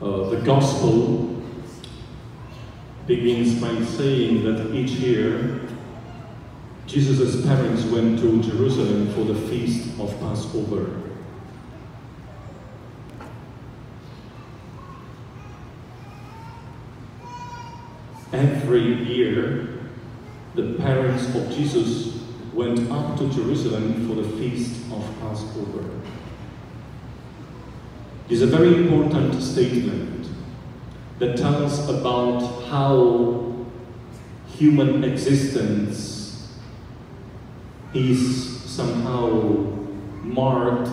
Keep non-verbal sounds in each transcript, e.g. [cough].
Uh, the Gospel begins by saying that each year Jesus' parents went to Jerusalem for the feast of Passover. Every year, the parents of Jesus went up to Jerusalem for the feast of Passover. Is a very important statement that tells about how human existence is somehow marked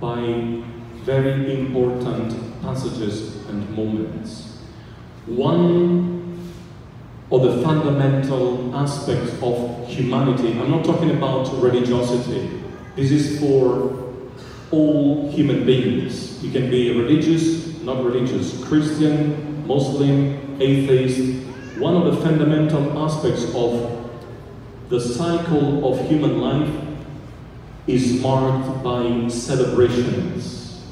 by very important passages and moments. One of the fundamental aspects of humanity, I'm not talking about religiosity, this is for all human beings. You can be religious, not religious, Christian, Muslim, atheist. One of the fundamental aspects of the cycle of human life is marked by celebrations,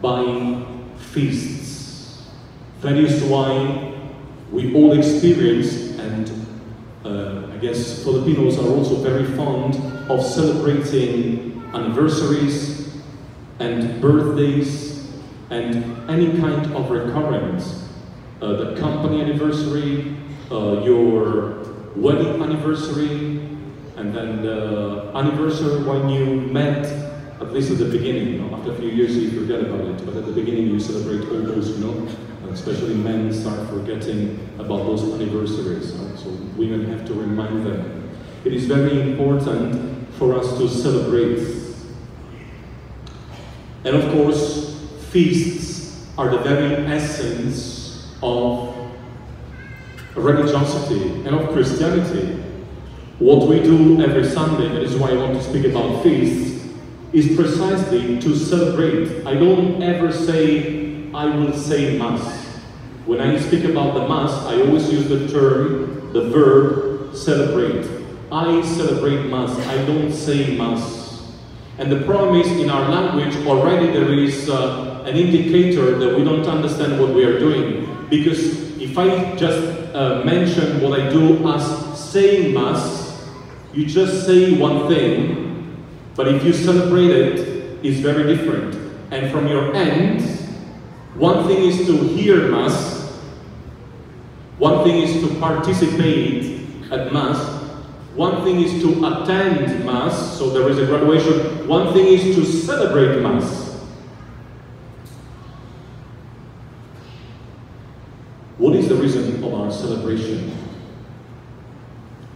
by feasts. That is why we all experience, and uh, I guess Filipinos are also very fond of celebrating anniversaries and birthdays and any kind of recurrence. Uh, the company anniversary, uh, your wedding anniversary, and then the anniversary when you met, at least at the beginning, you know, after a few years you forget about it, but at the beginning you celebrate all those, you know, especially men start forgetting about those anniversaries, so women have to remind them. It is very important for us to celebrate. And of course, feasts are the very essence of religiosity and of Christianity. What we do every Sunday, that is why I want to speak about feasts, is precisely to celebrate. I don't ever say, I will say Mass. When I speak about the Mass, I always use the term, the verb, celebrate. I celebrate Mass, I don't say Mass. And the problem is, in our language, already there is uh, an indicator that we don't understand what we are doing. Because if I just uh, mention what I do as saying Mass, you just say one thing, but if you celebrate it, it's very different. And from your end, one thing is to hear Mass, one thing is to participate at Mass, one thing is to attend Mass, so there is a graduation, one thing is to celebrate Mass. What is the reason of our celebration?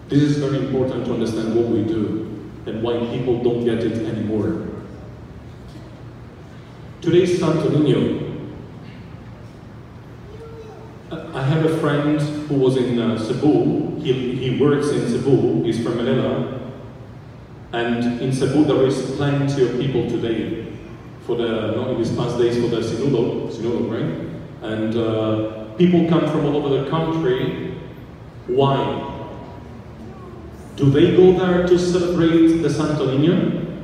This is very important to understand what we do and why people don't get it anymore. Today's Santo Nino. I have a friend who was in uh, Cebu. He, he works in Cebu. He's from Manila. And in Cebu there is plenty of people today for the, not in these past days, for the Sinulog, Sinulog, right? And uh, people come from all over the country. Why? Do they go there to celebrate the Santo Niño?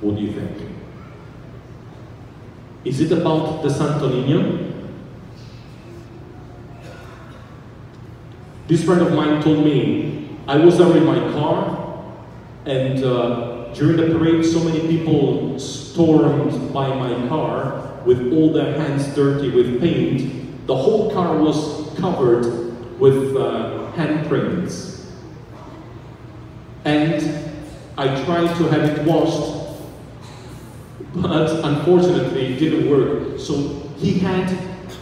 What do you think? Is it about the Santo Niño? This friend of mine told me, I was there in my car, and uh, during the parade, so many people stormed by my car with all their hands dirty with paint. The whole car was covered with uh, handprints. And I tried to have it washed, but unfortunately it didn't work. So he had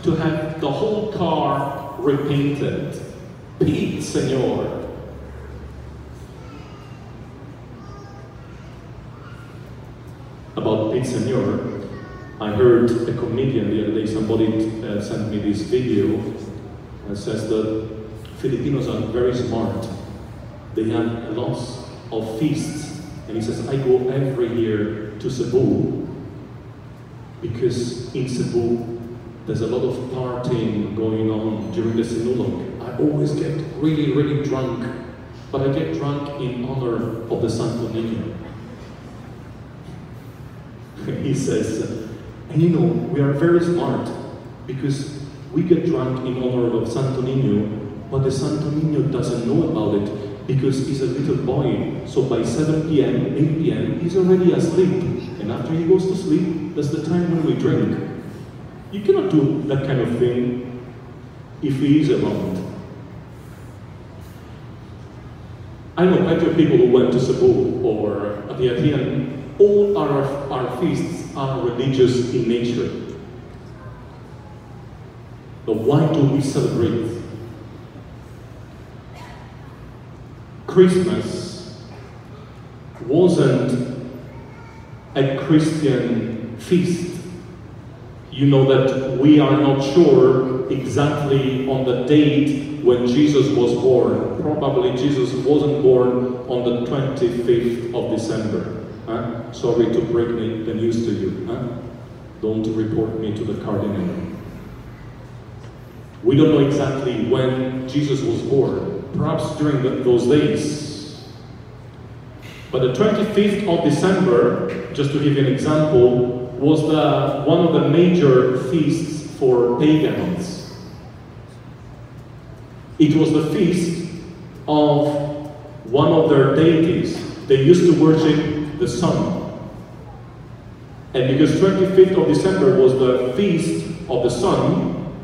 to have the whole car repainted. Pit, Senor. About Pit Senor, I heard a comedian the other day, somebody uh, sent me this video and says that Filipinos are very smart. They have lots of feasts. And he says, I go every year to Cebu because in Cebu there's a lot of partying going on during the Sinulog. I always get really, really drunk, but I get drunk in honor of the Santo Niño. [laughs] he says, And you know, we are very smart because we get drunk in honor of Santo Nino, but the Santo Nino doesn't know about it because he's a little boy. So by 7 p.m., 8 p.m., he's already asleep. And after he goes to sleep, that's the time when we drink. You cannot do that kind of thing if he is around. I know plenty of people who went to Cebu or the Ati-Atihan. All our, our feasts are religious in nature. But why do we celebrate? Christmas wasn't a Christian feast. You know that we are not sure exactly on the date when Jesus was born. Probably Jesus wasn't born on the 25th of December. Huh? Sorry to break the news to you. Huh? Don't report me to the cardinal. We don't know exactly when Jesus was born, perhaps during the, those days. But the 25th of December, just to give you an example, was the, one of the major feasts for pagans. It was the feast of one of their deities. They used to worship the sun. And because 25th of December was the feast of the sun,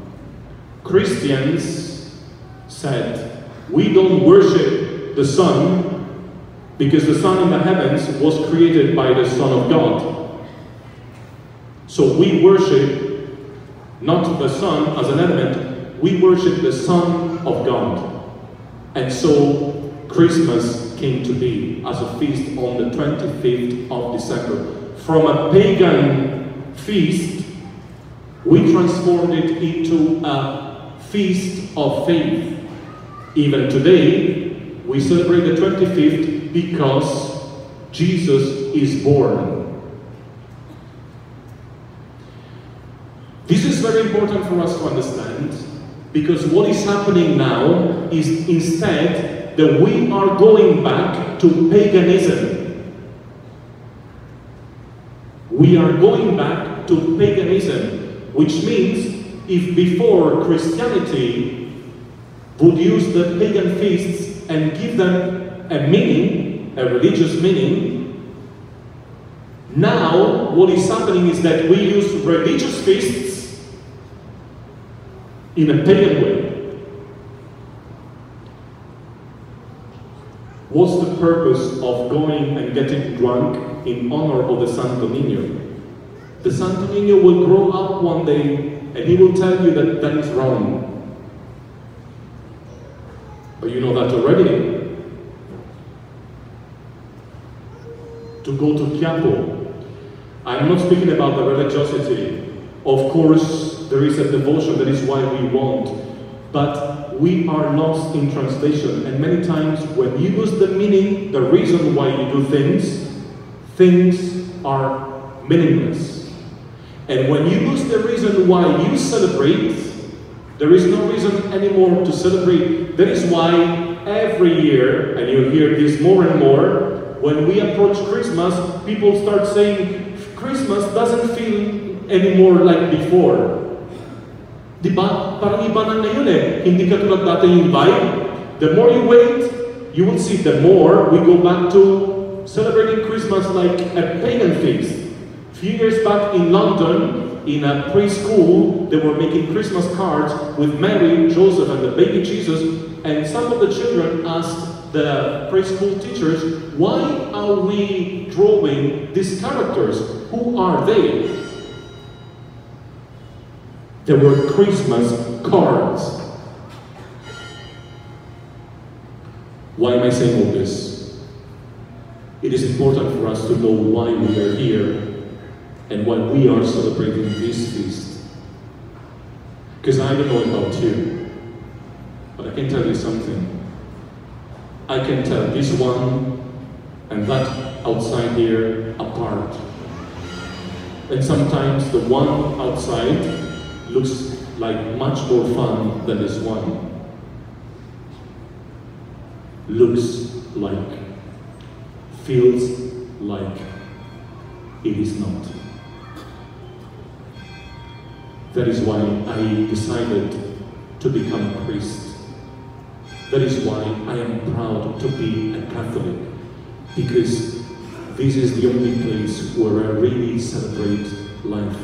Christians said, we don't worship the sun because the sun in the heavens was created by the Son of God. So we worship not the sun as an element, we worship the Son of God. And so Christmas came to be as a feast on the 25th of December. From a pagan feast, we transformed it into a feast of faith. Even today, we celebrate the 25th because Jesus is born. This is important for us to understand because what is happening now is instead that we are going back to paganism. We are going back to paganism, which means if before Christianity would use the pagan feasts and give them a meaning, a religious meaning, now what is happening is that we use religious feasts in a pagan way. What's the purpose of going and getting drunk in honor of the Santo Nino? The Santo Nino will grow up one day and he will tell you that that is wrong. But you know that already. To go to Quiapo. I'm not speaking about the religiosity. Of course, there is a devotion, that is why we want. But we are lost in translation. And many times when you lose the meaning, the reason why you do things, things are meaningless. And when you lose the reason why you celebrate, there is no reason anymore to celebrate. That is why every year, and you hear this more and more, when we approach Christmas, people start saying, Christmas doesn't feel anymore like before. Di ba? Parang iba na ngayon eh. Hindi katulad dati yung vibe. The more you wait, you will see the more we go back to celebrating Christmas like a pagan feast. Few years back in London, in a preschool, they were making Christmas cards with Mary, Joseph, and the baby Jesus, and some of the children asked the preschool teachers, why are we drawing these characters? Who are they? They were Christmas cards. Why am I saying all this? It is important for us to know why we are here and why we are celebrating this feast. Because I don't know about you, but I can tell you something. I can tell this one and that outside here apart. And sometimes the one outside looks like much more fun than this one. Looks like, feels like it is not. That is why I decided to become a priest. That is why I am proud to be a Catholic, because this is the only place where I really celebrate life.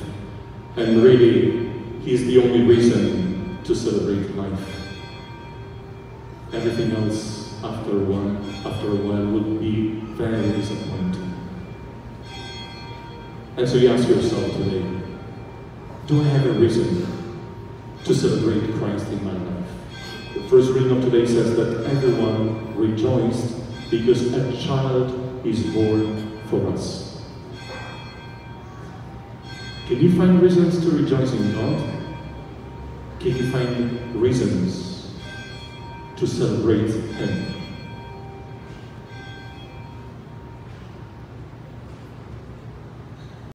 And really, is the only reason to celebrate life. Everything else after a while, after a while would be very disappointing. And so you ask yourself today, do I have a reason to celebrate Christ in my life? The first reading of today says that everyone rejoiced because a child is born for us. Can you find reasons to rejoice in God? Can you find reasons to celebrate Him?